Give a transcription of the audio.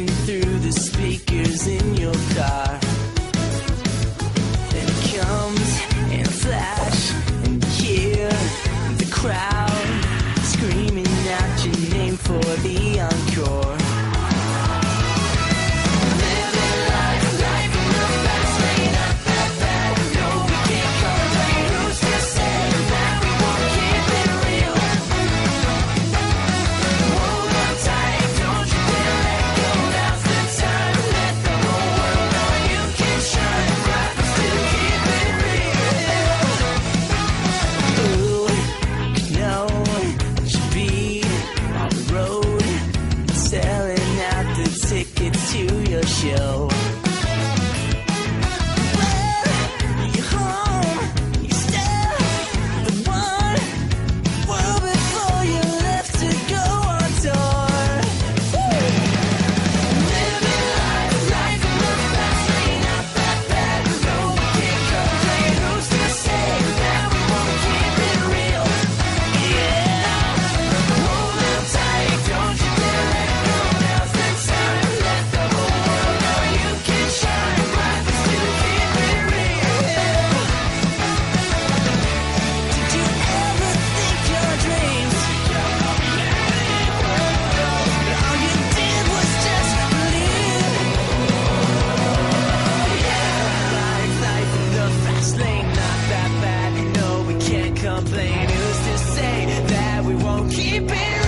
blasting through the speakers in your car. Then it comes in a flash, and you hear the crowd. the show. say that we won't keep it